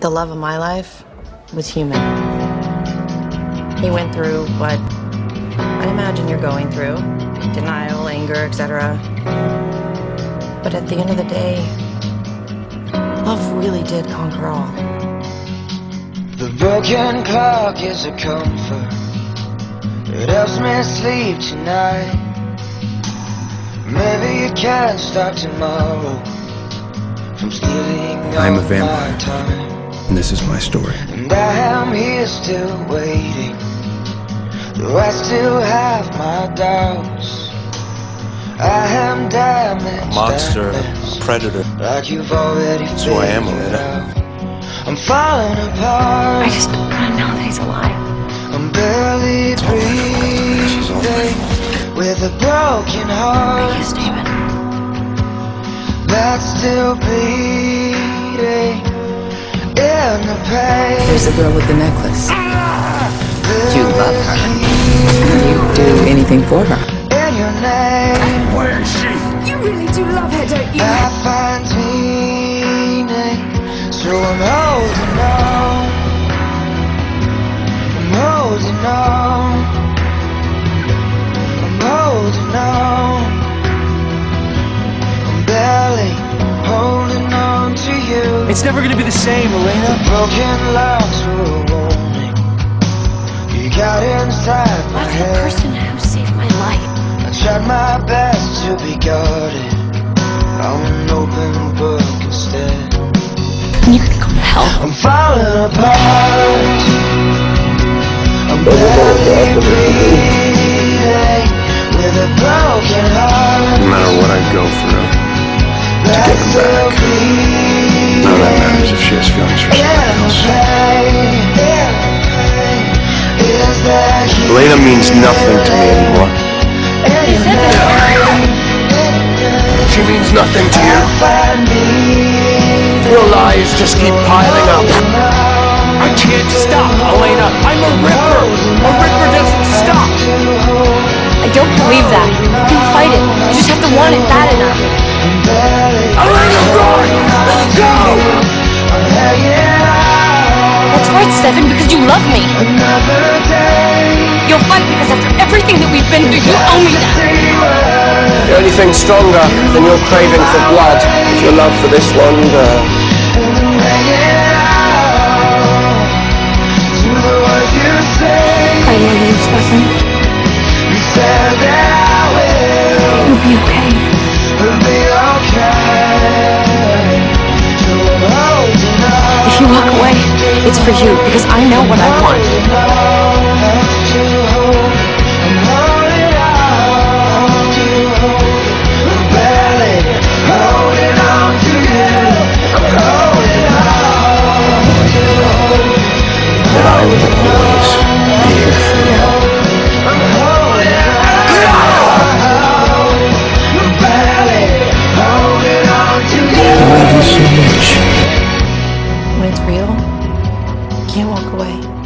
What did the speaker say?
The love of my life was human. He went through what I imagine you're going through denial, anger, etc. But at the end of the day, love really did conquer all. The broken clock is a comfort. It helps me sleep tonight. Maybe you can't stop tomorrow from stealing I'm a all my vampire. Time. And this is my story. And I am here still waiting. Though I still have my doubts. I am damaged. monster, a predator. Like you've already That's who I am, figured Elena. I'm falling apart. I just want to know that he's alive. I'm barely all my fault. This is all breathing with a broken I heart guess, David. that's still bleeding in the pain. There's the girl with the necklace. You love her. Do you do anything for her? in your name. You really do love her, don't you? It's never gonna be the same, Elena. Broken locks were a warning. You got inside my That's the head. person who saved my life. I tried my best to be guarded. I'm an open book instead. And you can go to hell. I'm falling apart. I'm barely breathing with a broken heart. No matter what I go through, That's him still back. She has feelings for somebody else. Is there Elena means nothing to me anymore. She means nothing to you. Find me. Your lies just keep piling up. I can't stop, Elena. I'm a ripper. A ripper doesn't stop. I don't believe that. You can fight it. You just have to want it bad enough. Elena, run! Go! Stefan, because you love me. You'll fight because after everything that we've been through, you owe me that. The only thing stronger than your craving for blood is your love for this one girl. It's for you because I know what I want. can't walk away.